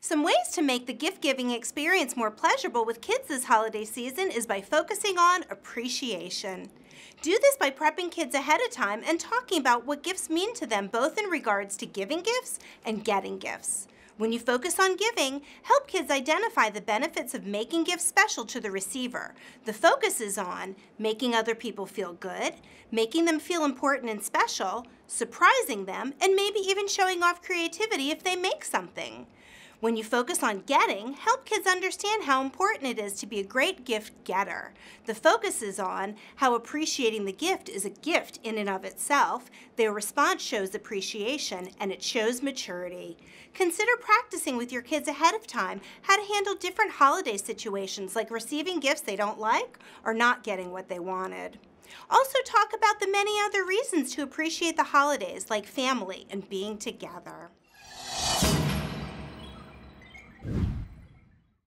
Some ways to make the gift giving experience more pleasurable with kids this holiday season is by focusing on appreciation. Do this by prepping kids ahead of time and talking about what gifts mean to them, both in regards to giving gifts and getting gifts. When you focus on giving, help kids identify the benefits of making gifts special to the receiver. The focus is on making other people feel good, making them feel important and special, surprising them, and maybe even showing off creativity if they make something. When you focus on getting, help kids understand how important it is to be a great gift getter. The focus is on how appreciating the gift is a gift in and of itself. Their response shows appreciation and it shows maturity. Consider practicing with your kids ahead of time how to handle different holiday situations like receiving gifts they don't like or not getting what they wanted. Also talk about the many other reasons to appreciate the holidays like family and being together.